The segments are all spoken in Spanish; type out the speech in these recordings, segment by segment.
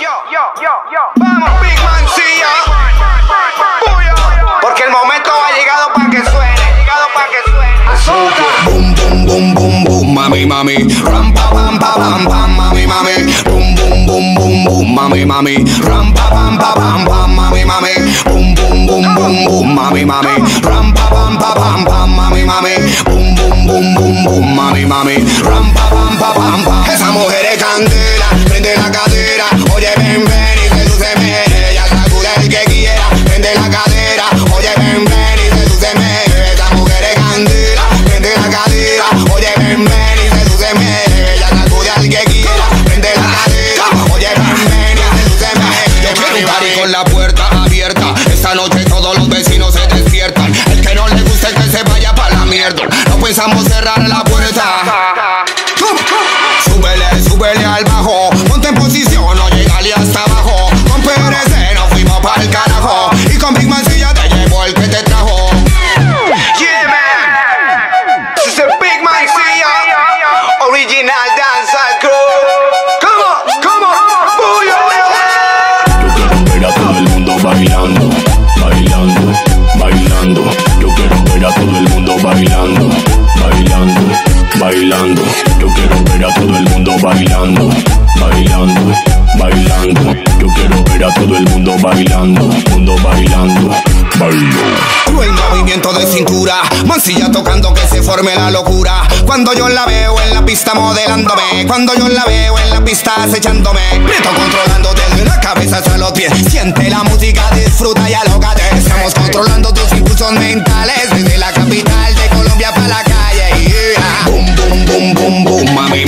yo, yo, yo, yo. Vamos, Big Mancilla. Puya. Porque el momento ha llegado para que suene. Ha llegado para que suene. Azúcar. Boom, boom, boom, boom, boom, mami, mami. Ram, pa, pam, pa, pam, pam, mami, mami. Boom, boom, boom, boom, boom, mami, mami. Ram, pa, pam, pa, pam, pam, mami, mami. Boom, boom, boom, boom, boom, mami, mami. Ram, pa, pam, pa, pam, pam, mami, mami. Boom, boom, boom, boom, boom, mami, mami. Ram, pa, pam, pa, cerrar la puerta. Bailando, bailando, bailando. Yo quiero ver a todo el mundo bailando, mundo bailando, bailando. El movimiento de cintura, Mancilla tocando que se forme la locura. Cuando yo la veo en la pista modelándome, cuando yo la veo en la pista acechándome, Prieto controlándote de la cabeza hasta los pies. Siente la música, disfruta y alógate. Estamos controlando tus impulsos mentales desde la capital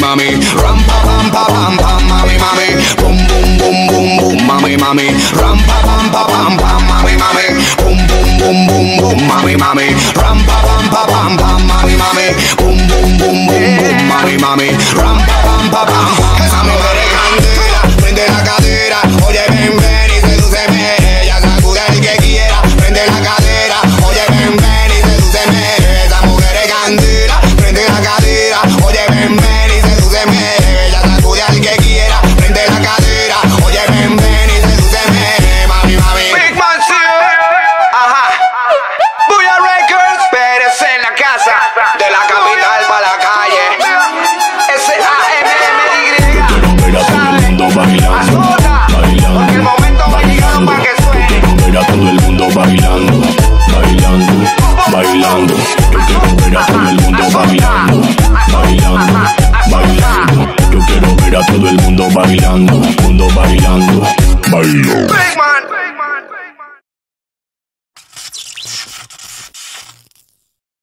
mami. Ram, pa, pam, pa, pam, pam, mami, mami. Boom, boom, boom, boom, boom, mami, mami. Ram, pa, pam, pa, pam, pam, mami, mami. Boom, boom, boom, boom, boom, mami, mami. Ram, pa, pam, pa, pam, pam, mami, mami. Boom, boom, boom, boom, boom, mami, mami. Ram, pa, pam, pa, pam, pam. Esa De la capital para la calle. S-A-M-M-Y. Quiero ver a todo el mundo bailando, Porque el momento llegado bailando. para que suene. quiero ver a todo el mundo bailando, bailando, bailando. Yo quiero ver a todo el mundo bailando, bailando, bailando. Yo quiero ver a todo el mundo bailando,